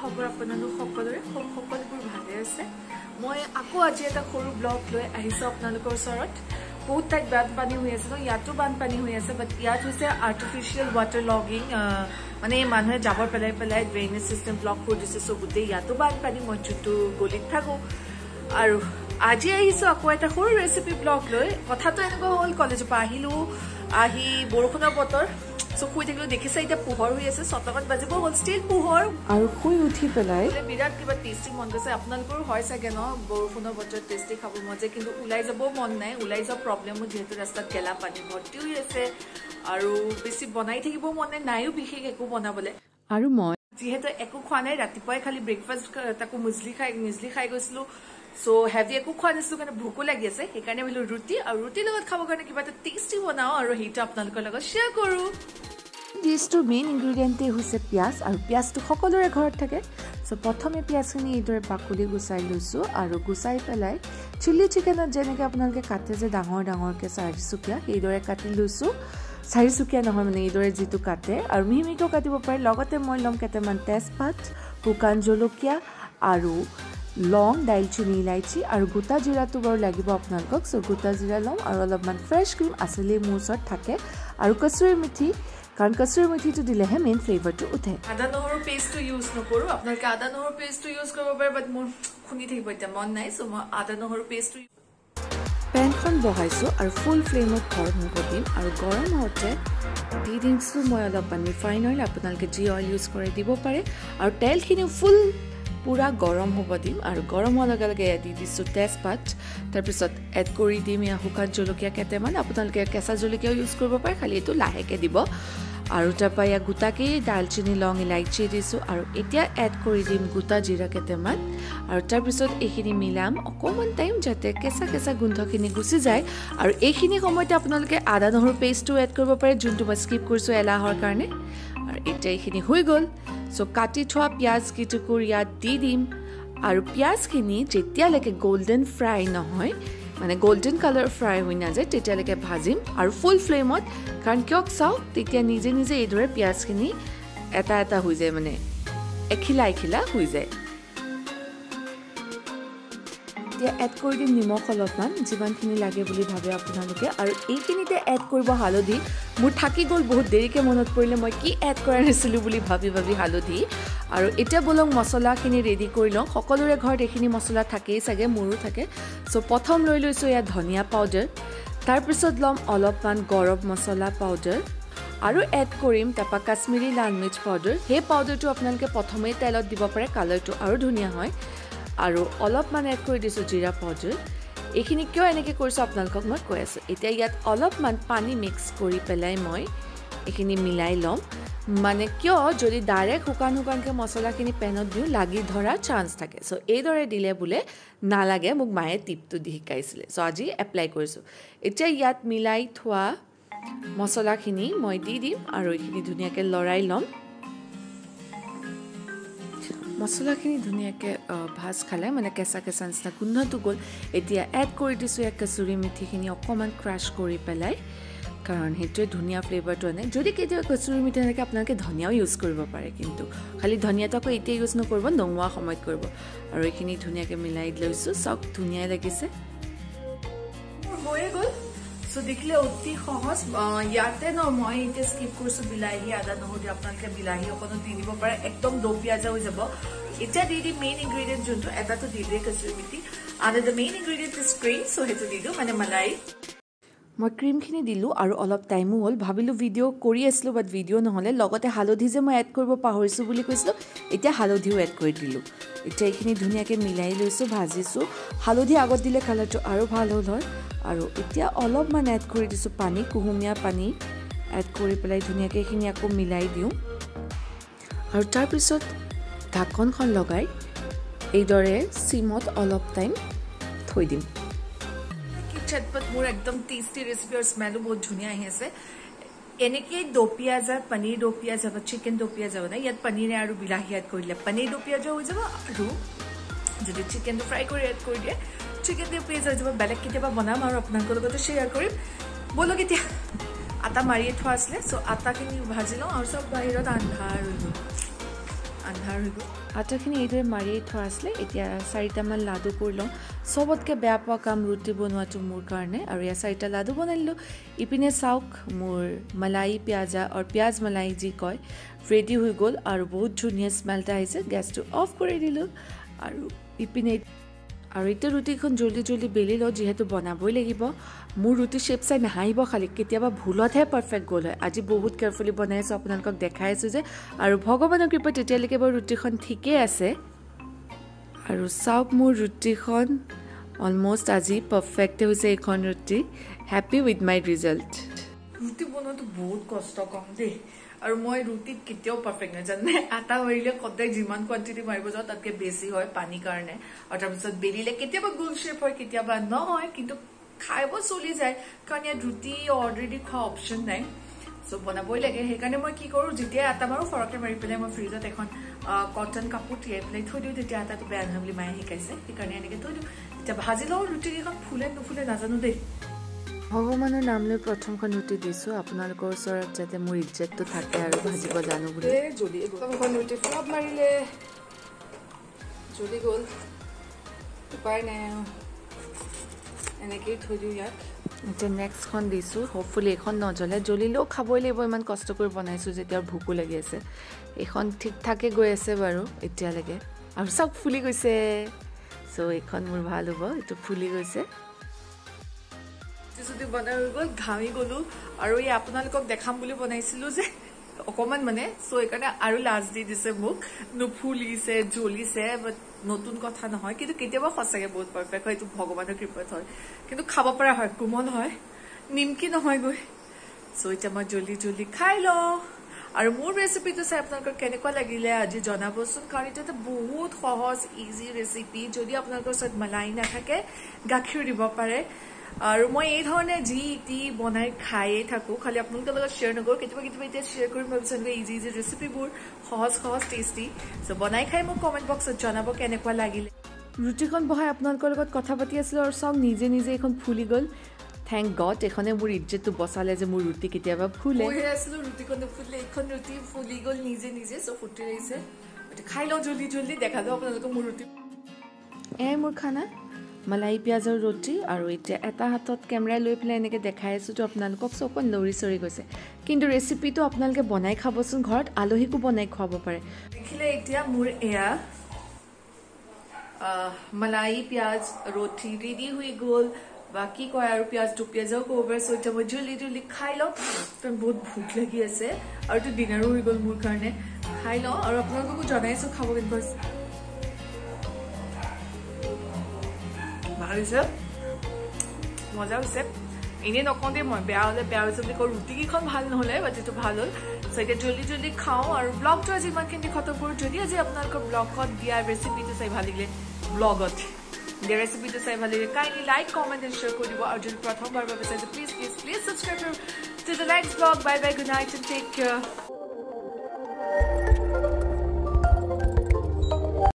খবৰ আপোনালোক সকলোৰে? সকলোবোৰ ভালে আছে। মই আকৌ আজি এটা সৰু ব্লগ লৈ আহিছোঁ আপোনালোকৰ ওচৰত। বহুত ঠাইত বানপানী হৈ আছে ন? ইয়াতো বানপানী হৈ আছে বাট ইয়াত হৈছে আৰ্টিফিচিয়েল ৱাটাৰ লগিং মানে মানুহে জাবৰ পেলাই পেলাই ড্ৰেইনেজ চিষ্টেম ব্লক কৰি দিছে চ' গোটেই ইয়াতো বানপানী মই যোনটো গলিত থাকোঁ। আৰু আজি আহিছোঁ আকৌ এটা সৰু ৰেচিপি ব্লগ লৈ। কথাটো এনেকুৱা হ'ল কলেজৰ পৰা আহিলোঁ। আহি বৰষুণৰ বতৰ। চ' শুই থাকিলোঁ দেখিছে এতিয়া পোহৰ হৈ আছে ছটামান বাজিব হ'ল ষ্টিল পোহৰ। আৰু শুই উঠি পেলাই বিৰাট কিবা টেষ্টি মন গৈছে আপোনালোকৰো হয় চাগে ন? বৰষুণৰ বতৰত টেষ্টি খাব মন যায় কিন্তু ওলাই যাবও মন নাই ওলাই যোৱা প্ৰব্লেমো যিহেতু ৰাস্তাত গেলা পানী ভৰ্তি হৈ আছে আৰু বেছি বনাই থাকিব মন নাই নাইও বিশেষ একো বনাবলৈ। আৰু মই যিহেতু একো খোৱা নাই ৰাতিপুৱাই খালি ব্ৰেকফাষ্ট তাকো মুজলি খাই মিজলি খাই গৈছিলো চ' হেভি একো খোৱা নাছিলো কাৰণে ভোকো লাগি আছে সেইকাৰণে ভাবিলো ৰুটি আৰু ৰুটিৰ লগত খাবৰ কাৰণে কিবা এটা টেষ্টি বনাওঁ আৰু সেইটো আপোনালোকৰ লগত শ্বেয়াৰ কৰোঁ। ডিছটোৰ মেইন ইনগ্ৰিডিয়েণ্টেই হৈছে পিঁয়াজ আৰু পিঁয়াজটো সকলোৰে ঘৰত থাকে। চ' প্ৰথমে পিঁয়াজখিনি এইদৰে বাকলি গুচাই লৈছোঁ আৰু গুচাই পেলাই চিলি চিকেনত যেনেকৈ আপোনালোকে কাটে যে ডাঙৰ ডাঙৰকৈ চাৰিচুকীয়া সেইদৰে কাটি লৈছোঁ। চাৰিচুকীয়া নহয় মানে এইদৰে যিটো কাটে। আৰু মিহি মিহিকৈও কাটিব পাৰে। লগতে মই ল'ম কেইটামান তেজপাত শুকান জলকীয়া আৰু লং দাইলচিনি ইলাইচি আৰু গোটা জিৰাটো বাৰু লাগিব আপোনালোকক। চ' গোটা জিৰা ল'ম আৰু অলপমান ফ্ৰেছ ক্ৰীম আচলতে মোৰ ওচৰত থাকে। আৰু কচুৰি মিঠি কাৰণ কচুৰি মিঠিটো দিলেহে মেইন ফ্লেভাৰটো উঠে। আদা নহৰু পেষ্টটো ইউজ নকৰোঁ। আপোনালোকে আদা নহৰু পেষ্টটো ইউজ কৰিব পাৰে বাট মোৰ শুনি থাকিব এতিয়া মন নাই চ' মই আদা নহৰু পেষ্টটো পেনখন বহাইছোঁ আৰু ফুল ফ্লেমত গৰম হ'ব দিম আৰু গৰম হওঁতে দি দিছোঁ মই অলপমান ৰিফাইন অইল আপোনালোকে যি অইল ইউজ কৰে দিব পাৰে। আৰু তেলখিনি ফুল পূৰা গৰম হ'ব দিম আৰু গৰম হোৱাৰ লগে লগে দি দিছোঁ তেজপাত। তাৰপিছত এড কৰি দিম এয়া শুকান জলকীয়া কেইটামান। আপোনালোকে কেঁচা জলকীয়াও ইউজ কৰিব পাৰে খালি এইটো লাহেকৈ দিব। আৰু তাৰপৰা ইয়াত গোটাকেই দালচিনি লং ইলাইচি দিছোঁ আৰু এতিয়া এড কৰি দিম গোটা জিৰা কেইটামান। আৰু তাৰপিছত এইখিনি মিলাম অকণমান টাইম যাতে কেঁচা কেঁচা গোন্ধখিনি গুচি যায়। আৰু এইখিনি সময়তে আপোনালোকে আদা নহৰু পেষ্টটো এড কৰিব পাৰে যোনটো মই স্কিপ কৰিছোঁ এলাহৰ কাৰণে। আৰু এতিয়া এইখিনি হৈ গ'ল। চ' কাটি থোৱা পিঁয়াজকেইটুকুৰ ইয়াত দি দিম। আৰু পিঁয়াজখিনি যেতিয়ালৈকে গল্ডেন ফ্ৰাই নহয় মানে গল্ডেন কালাৰ ফ্ৰাই হৈ নাযায় তেতিয়ালৈকে ভাজিম। আৰু ফুল ফ্লেমত কাৰণ কিয় চাওঁ তেতিয়া নিজে নিজে এইদৰে পিঁয়াজখিনি এটা এটা হৈ যায় মানে এখিলা এখিলা হৈ যায়। এতিয়া এড কৰি দিম নিমখ অলপমান যিমানখিনি লাগে বুলি ভাবে আপোনালোকে। আৰু এইখিনিতে এড কৰিব হালধি। মোৰ থাকি গ'ল বহুত দেৰিকৈ মনত পৰিলে মই কি এড কৰা নাছিলোঁ বুলি ভাবি ভাবি হালধি। আৰু এতিয়া বোলক মছলাখিনি ৰেডি কৰি লওঁ। সকলোৰে ঘৰত এইখিনি মছলা থাকেই চাগে মোৰো থাকে। চ' প্ৰথম লৈ লৈছোঁ ইয়াত ধনিয়া পাউডাৰ তাৰপিছত ল'ম অলপমান গৰম মছলা পাউডাৰ আৰু এড কৰিম তাৰপৰা কাশ্মীৰী লাল মিৰ্চ পাউডাৰ সেই পাউডাৰটো আপোনালোকে প্ৰথমেই তেলত দিব পাৰে কালাৰটো আৰু ধুনীয়া হয়। আৰু অলপমান এড কৰি দিছোঁ জিৰা পাউডাৰ এইখিনি কিয় এনেকৈ কৰিছোঁ আপোনালোকক মই কৈ আছোঁ। এতিয়া ইয়াত অলপমান পানী মিক্স কৰি পেলাই মই এইখিনি মিলাই ল'ম। মানে কিয় যদি ডাইৰেক্ট শুকান শুকানকৈ মছলাখিনি পেনত দিওঁ লাগি ধৰা চান্স থাকে। চ' এইদৰে দিলে বোলে নালাগে মোক মায়ে টিপটো দি শিকাইছিলে। চ' আজি এপ্লাই কৰিছোঁ। এতিয়া ইয়াত মিলাই থোৱা মছলাখিনি মই দি দিম আৰু এইখিনি ধুনীয়াকৈ লৰাই ল'ম। মছলাখিনি ধুনীয়াকৈ ভাজ খালে মানে কেঁচা কেঁচা নিচিনা গোন্ধটো গ'ল এতিয়া এড কৰি দিছোঁ ইয়াত কচুৰি মিঠিখিনি অকণমান ক্ৰাছ কৰি পেলাই কাৰণ সেইটোৱে ধুনীয়া ফ্লেভাৰটো আনে যদি কেতিয়াবা কচুৰি মিঠি থাকে আপোনালোকে ধনিয়াও ইউজ কৰিব পাৰে কিন্তু খালি ধনিয়াটো আকৌ এতিয়া ইউজ নকৰিব নমোৱা সময়ত কৰিব আৰু এইখিনি ধুনীয়াকৈ মিলাই লৈছোঁ চাওক ধুনীয়াই লাগিছে হৈয়ে গ'ল চ' দেখিলে অতি সহজ ইয়াতে ন মই এতিয়া স্কিপ কৰিছোঁ বিলাহী আদা নহৰু আপোনালোকে বিলাহী অকণো দি দিব পাৰে একদম দৌ পিঁয়াজা হৈ যাব এতিয়া দি দিম মেইন ইনগ্ৰিডিয়েণ্ট যোনটো এটাটো দি দিয়ে কচুৰি মিঠি আৰু দ্য মেইন ইনগ্ৰিডিয়েণ্ট ক্ৰীম চ' সেইটো দি দিওঁ মানে মালাই মই ক্ৰীমখিনি দিলোঁ আৰু অলপ টাইমো হ'ল। ভাবিলোঁ ভিডিঅ' কৰি আছিলোঁ বাট ভিডিঅ' নহ'লে। লগতে হালধি যে মই এড কৰিব পাহৰিছোঁ বুলি কৈছিলোঁ এতিয়া হালধিও এড কৰি দিলোঁ। এতিয়া এইখিনি ধুনীয়াকৈ মিলাই লৈছোঁ ভাজিছোঁ। হালধি আগত দিলে কালাৰটো আৰু ভাল হ'ল হয়। আৰু এতিয়া অলপমান এড কৰি দিছোঁ পানী কুহুমীয়া পানী। এড কৰি পেলাই ধুনীয়াকৈ এইখিনি আকৌ মিলাই দিওঁ। আৰু তাৰপিছত ঢাকনখন লগাই এইদৰে চিমত অলপ টাইম থৈ দিম। চটপট মোৰ একদম টেষ্টি ৰেচিপি আৰু স্মেলো বহুত ধুনীয়া আহি আছে এনেকেই দো পিঁয়াজা পনীৰ দো পিঁয়াজা বা চিকেন দো পিঁয়াজা বনাই ইয়াত পনীৰে আৰু বিলাহী এড কৰিলে পনীৰ দো পিঁয়াজা হৈ যাব আৰু যদি চিকেনটো ফ্ৰাই কৰি এড কৰি দিয়ে চিকেন দো পিঁয়াজা হৈ যাব বেলেগ কেতিয়াবা বনাম আৰু আপোনালোকৰ লগতে শ্বেয়াৰ কৰিম ব'লক এতিয়া আটা মাৰিয়ে থোৱা আছিলে চ' আটাখিনি ভাজি লওঁ আৰু চব বাহিৰত আন্ধাৰ হৈ গ'ল আন্ধাৰ হৈ গ'ল। আটাখিনি এইদৰে মাৰিয়েই থোৱা আছিলে। এতিয়া চাৰিটামান লাডু কৰি লওঁ। চবতকৈ বেয়া পোৱা কাম ৰুটি বনোৱাটো মোৰ কাৰণে। আৰু ইয়াৰ চাৰিটা লাডু বনাই দিলোঁ। ইপিনে চাওক মোৰ মলাই পিঁয়াজা আৰু পিঁয়াজ মলাই যি কয় ৰেডি হৈ গ'ল। আৰু বহুত ধুনীয়া স্মেল এটা আহিছে। গেছটো অফ কৰি দিলোঁ। আৰু ইপিনে আৰু এতিয়া ৰুটিখন জল্দি জল্দি বেলি লওঁ যিহেতু বনাবই লাগিব। মোৰ ৰুটি শ্বেপ চাই নাহাঁহিব খালি। কেতিয়াবা ভুলতহে পাৰফেক্ট গ'ল হয়। আজি বহুত কেয়াৰফুলি বনাই আছোঁ আপোনালোকক দেখাই আছোঁ যে। আৰু ভগৱানৰ কৃপাত তেতিয়ালৈকে বাৰু ৰুটিখন ঠিকেই আছে। আৰু চাওক মোৰ ৰুটিখন অলমষ্ট আজি পাৰফেক্টে হৈছে এইখন ৰুটি। হেপ্পী উইথ মাই ৰিজাল্ট ৰুটি বনোৱাটো বহুত কষ্ট কম দেই। আৰু মই ৰুটিত কেতিয়াও পাৰফেক্ট নাই জানে আটা মাৰিলে সদায় যিমান কোৱান্টিটি মাৰিব যাওঁ তাতকে বেছি হয় পানীৰ কাৰণে। আৰু তাৰপিছত বেলিলে কেতিয়াবা গোল শ্বেপ হয় কেতিয়াবা নহয় কিন্তু খাব চলি যায়। কাৰণ ইয়াত ৰুটি অলৰেডি খোৱা অপশ্যন নাই। চ' বনাবই লাগে। সেইকাৰণে মই কি কৰোঁ যেতিয়াই আটা মাৰোঁ সৰহকৈ মাৰি পেলাই মই ফ্ৰিজত এখন কটন কাপোৰ তিয়াই পেলাই থৈ দিওঁ। তেতিয়া আটাটো বেয়া নহয় বুলি মায়ে শিকাইছে। সেইকাৰণে এনেকৈ থৈ দিওঁ। তেতিয়া ভাজি লওঁ ৰুটিকেইখন ফুলে নুফুলে নাজানো দেই। ভগৱানৰ নাম লৈ প্ৰথমখন ৰুটি দিছোঁ আপোনালোকৰ ওচৰত যাতে মোৰ ইজ্জতটো থাকে আৰু ভাজিব জানো বুলি। গ'ল। ৰুটি ফ্লপ মাৰিলে। জ্বলি গ'ল। উপায় নাই আৰু। এনেকেই থৈ দিওঁ ইয়াত। এতিয়া নেক্সটখন দিছোঁ। হ'পফুলি এইখন নজ্বলে। জ্বলিলেও খাবই লাগিব ইমান কষ্ট কৰি বনাইছোঁ যেতিয়া ভোকো লাগি আছে। এইখন ঠিক ঠাকে গৈ আছে বাৰু এতিয়ালৈকে। আৰু চাওক ফুলি গৈছে। চ' এইখন মোৰ ভাল হ'ব এইটো ফুলি গৈছে। চুটি বনাই হৈ গ'ল ঘামি গ'লোঁ। আৰু এই আপোনালোকক দেখাম বুলি বনাইছিলোঁ যে অকণমান মানে চ' সেইকাৰণে আৰু লাজ দি দিছে মোক। নুফুলিছে জ্বলিছে বাট নতুন কথা নহয়। কিন্তু কেতিয়াবা সঁচাকৈ বহুত পাৰফেক্ট হয় এইটো ভগৱানৰ কৃপাত হয়। কিন্তু খাব পৰা হয় কোমল হয়। নিমকি নহয়গৈ। চ' এতিয়া মই জল্দি জল্দি খাই লওঁ। আৰু মোৰ ৰেচিপিটো চাই আপোনালোকৰ কেনেকুৱা লাগিলে আজি জনাবচোন কাৰণ এইটো এটা বহুত সহজ ইজি ৰেচিপি যদি আপোনালোকৰ ওচৰত মলাই নাথাকে গাখীৰ দিব পাৰে। আৰু মই এই ধৰণে যি টি বনাই খায়ে থাকোঁ খালি আপোনালোকৰ লগত শ্বেয়াৰ নকৰোঁ কেতিয়াবা কেতিয়াবা এতিয়া শ্বেয়াৰ কৰিম ভাবিছোঁ এনেকৈ ইজি ইজি ৰেচিপিবোৰ সহজ সহজ টেষ্টি চ' বনাই খাই মোক কমেণ্ট বক্সত জনাব কেনেকুৱা লাগিলে। ৰুটিখন বহাই আপোনালোকৰ লগত কথা পাতি আছিলোঁ আৰু চাওক নিজে নিজে এইখন ফুলি গ'ল। থেংক গড এইখনে মোৰ ইজ্জতটো বচালে যে মোৰ ৰুটি কেতিয়াবা ফুলে। আছিলোঁ ৰুটিখন নুফুলিলে এইখন ৰুটি ফুলি গ'ল নিজে নিজে চ' ফুটি আহিছে। খাই লওঁ জল্দি জল্দি দেখা যাওঁ আপোনালোকক মোৰ ৰুটি। এয়াই মোৰ খানা? মালাই পিঁয়াজৰ ৰুটি আৰু এতিয়া এটা হাতত কেমেৰা লৈ পেলাই এনেকৈ দেখাই আছোঁ তো আপোনালোকক চ' অকণ লৰি চৰি গৈছে। কিন্তু ৰেচিপিটো আপোনালোকে বনাই খাবচোন ঘৰত আলহীকো বনাই খুৱাব পাৰে। দেখিলে এতিয়া মোৰ এয়া মালাই পিঁয়াজ ৰুটি ৰেডি হৈ গ'ল। বা কি কয় আৰু পিঁয়াজ দুপিঁয়াজেও ক'ব পাৰে। চ' এতিয়া মই জল্দি জল্দি খাই লওঁ। বহুত ভোক লাগি আছে। আৰু এইটো ডিনাৰো হৈ গ'ল মোৰ কাৰণে। খাই লওঁ। আৰু আপোনালোককো জনাইছোঁ খাব কেনেকুৱা হৈছে মজা হৈছে। এনেই নকওঁ দেই মই বেয়া হ'লে বেয়া হৈছে বুলি কওঁ। ৰুটিকেইখন ভাল নহ'লে বাট এইটো ভাল হ'ল। চ' এতিয়া জল্দি জল্দি খাওঁ আৰু ব্লগটো আজি ইমানখিনি খতম কৰোঁ। যদি আজি আপোনালোকৰ ব্লগত দিয়া ৰেচিপিটো চাই ভাল লাগিলে ব্লগত দিয়া ৰেচিপিটো চাই ভাল লাগিলে kindly like comment and share কৰি দিব আৰু যদি প্ৰথমবাৰ বাবে চাইছে please please please subscribe to the next blog bye bye good night and take care